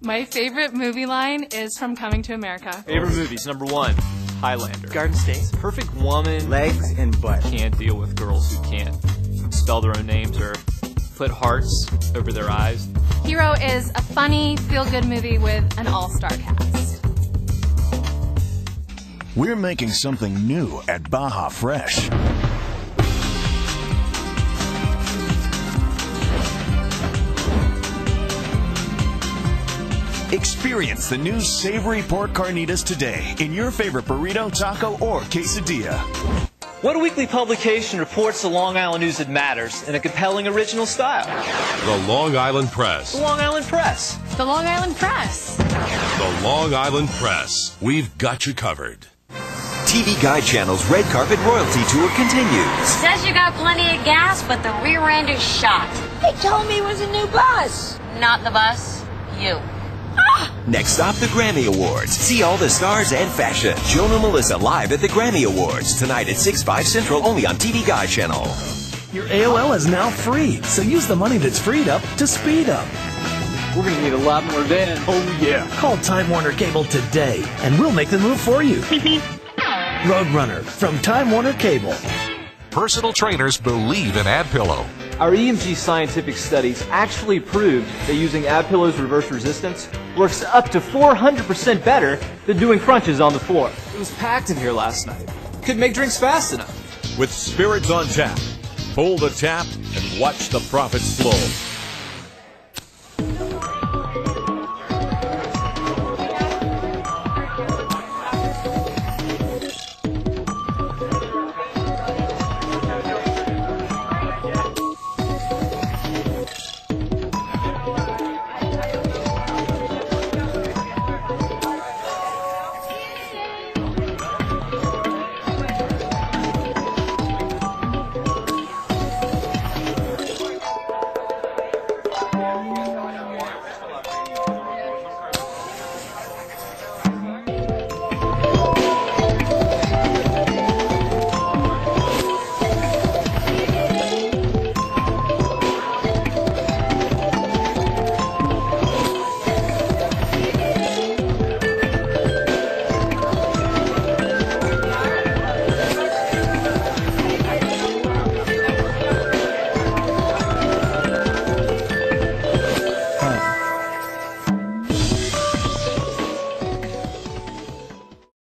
My favorite movie line is from Coming to America. Favorite movies number one, Highlander. Garden State. Perfect woman. Legs and butt. Can't deal with girls who can't spell their own names or put hearts over their eyes. Hero is a funny, feel good movie with an all star cast. We're making something new at Baja Fresh. Experience the new savory pork carnitas today in your favorite burrito, taco, or quesadilla. What weekly publication reports the Long Island news that matters in a compelling original style? The Long Island Press. The Long Island Press. The Long Island Press. The Long Island Press. We've got you covered. TV Guide Channel's Red Carpet Royalty Tour continues. Says you got plenty of gas, but the rear end is shot. They told me it was a new bus. Not the bus, you. Next stop, the Grammy Awards. See all the stars and fashion. Joan and Melissa live at the Grammy Awards tonight at 6, 5 Central, only on TV Guide Channel. Your AOL is now free, so use the money that's freed up to speed up. We're going to need a lot more than. Oh, yeah. Call Time Warner Cable today, and we'll make the move for you. Roadrunner from Time Warner Cable. Personal trainers believe in AbPillow. Our EMG scientific studies actually proved that using AbPillow's reverse resistance works up to 400% better than doing crunches on the floor. It was packed in here last night. Couldn't make drinks fast enough. With spirits on tap, pull the tap and watch the profits flow.